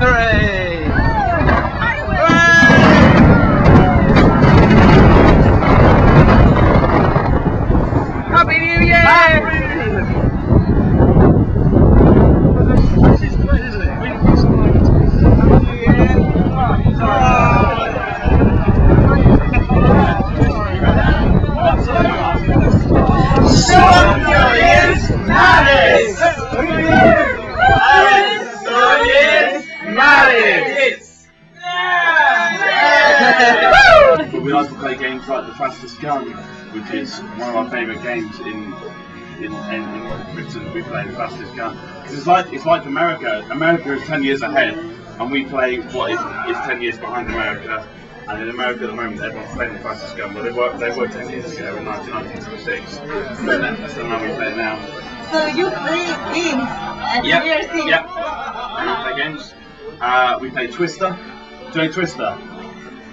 Hooray! Play games like the fastest gun, which is one of our favourite games in in, in, in Britain. We play the fastest gun 'Cause it's like it's like America. America is ten years ahead, and we play what is, is ten years behind America. And in America at the moment, everyone's playing the fastest gun, but they were they were ten years ago in 1996. So now, so now we play it now. So you play games at Yep, Year's Eve? yep. We play games. Uh, we play Twister. Do you know Twister?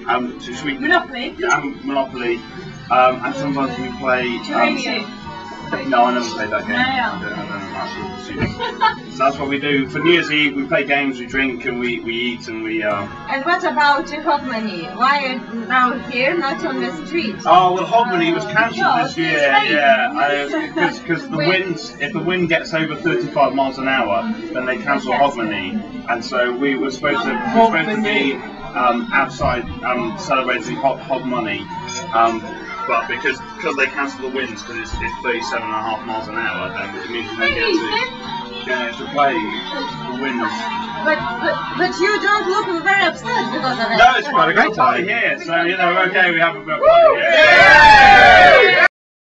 Um, so should we, Monopoly? um, Monopoly. Um, and sometimes we play. Um, no, I never played that game. No. I don't, I don't know how to shoot it. so that's what we do. For New Year's Eve, we play games, we drink, and we, we eat, and we. Um... And what about Hogmanay? Why are now here, not on the street? Oh well, Hogmanay was cancelled No, this year. Yeah, because the Wind. winds, if the wind gets over 35 miles an hour, then they cancel Yes. Hogmanay. And so we were supposed to, we were supposed to be um, outside um, celebrating hot, Hogmanay. Um, but because because they cancelled the winds because it's, it's 37 and a half miles an hour, then it means we don't get to, to play the winds. But, but but you don't look very upset because of it. No, it's quite a great time. here, so you know, okay, we have a good here.